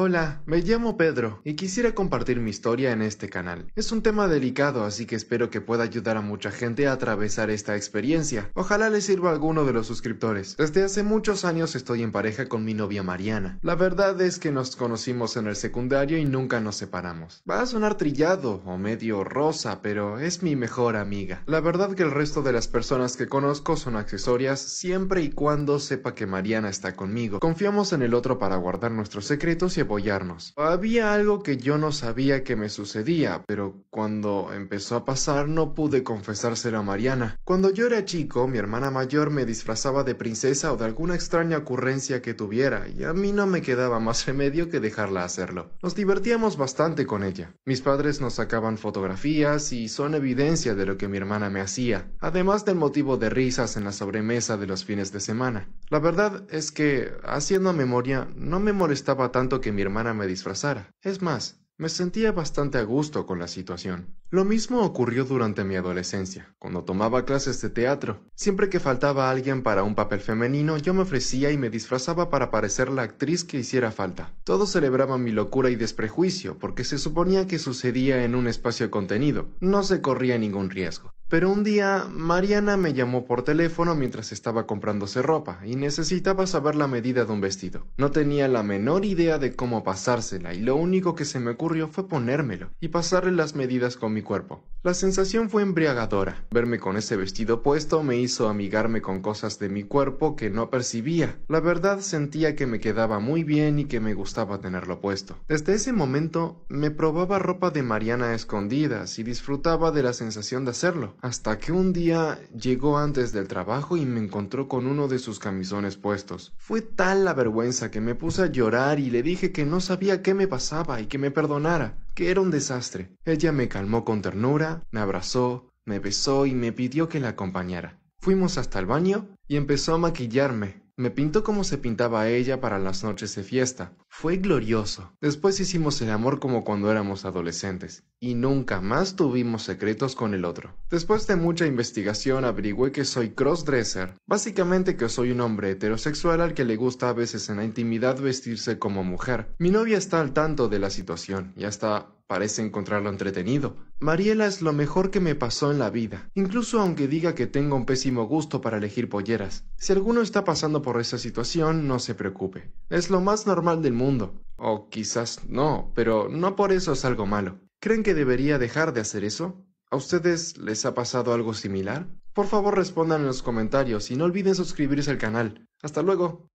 Hola, me llamo Pedro y quisiera compartir mi historia en este canal. Es un tema delicado, así que espero que pueda ayudar a mucha gente a atravesar esta experiencia. Ojalá le sirva a alguno de los suscriptores. Desde hace muchos años estoy en pareja con mi novia Mariana. La verdad es que nos conocimos en el secundario y nunca nos separamos. Va a sonar trillado o medio rosa, pero es mi mejor amiga. La verdad que el resto de las personas que conozco son accesorias siempre y cuando sepa que Mariana está conmigo. Confiamos en el otro para guardar nuestros secretos y Había algo que yo no sabía que me sucedía, pero cuando empezó a pasar no pude confesárselo a Mariana. Cuando yo era chico, mi hermana mayor me disfrazaba de princesa o de alguna extraña ocurrencia que tuviera, y a mí no me quedaba más remedio que dejarla hacerlo. Nos divertíamos bastante con ella. Mis padres nos sacaban fotografías y son evidencia de lo que mi hermana me hacía, además del motivo de risas en la sobremesa de los fines de semana. La verdad es que, haciendo memoria, no me molestaba tanto que hermana me disfrazara. Es más, me sentía bastante a gusto con la situación. Lo mismo ocurrió durante mi adolescencia, cuando tomaba clases de teatro. Siempre que faltaba alguien para un papel femenino, yo me ofrecía y me disfrazaba para parecer la actriz que hiciera falta. Todos celebraban mi locura y desprejuicio, porque se suponía que sucedía en un espacio contenido. No se corría ningún riesgo. Pero un día Mariana me llamó por teléfono mientras estaba comprándose ropa y necesitaba saber la medida de un vestido. No tenía la menor idea de cómo pasársela y lo único que se me ocurrió fue ponérmelo y pasarle las medidas con mi cuerpo. La sensación fue embriagadora. Verme con ese vestido puesto me hizo amigarme con cosas de mi cuerpo que no percibía. La verdad sentía que me quedaba muy bien y que me gustaba tenerlo puesto. Desde ese momento me probaba ropa de Mariana a escondidas y disfrutaba de la sensación de hacerlo hasta que un día llegó antes del trabajo y me encontró con uno de sus camisones puestos. Fue tal la vergüenza que me puse a llorar y le dije que no sabía qué me pasaba y que me perdonara, que era un desastre. Ella me calmó con ternura, me abrazó, me besó y me pidió que la acompañara. Fuimos hasta el baño y empezó a maquillarme. Me pintó como se pintaba ella para las noches de fiesta. Fue glorioso. Después hicimos el amor como cuando éramos adolescentes, y nunca más tuvimos secretos con el otro. Después de mucha investigación averigüé que soy crossdresser, básicamente que soy un hombre heterosexual al que le gusta a veces en la intimidad vestirse como mujer. Mi novia está al tanto de la situación y hasta parece encontrarlo entretenido. Mariela es lo mejor que me pasó en la vida, incluso aunque diga que tengo un pésimo gusto para elegir polleras. Si alguno está pasando por esa situación, no se preocupe. Es lo más normal del mundo. O quizás no, pero no por eso es algo malo. ¿Creen que debería dejar de hacer eso? ¿A ustedes les ha pasado algo similar? Por favor respondan en los comentarios y no olviden suscribirse al canal. Hasta luego.